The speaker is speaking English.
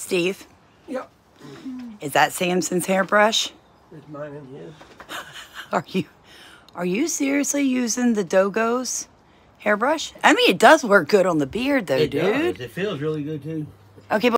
Steve, Yep. is that Samson's hairbrush? It's mine and his. Are you are you seriously using the Dogo's hairbrush? I mean, it does work good on the beard though, It dude. does. It feels really good too. Okay, but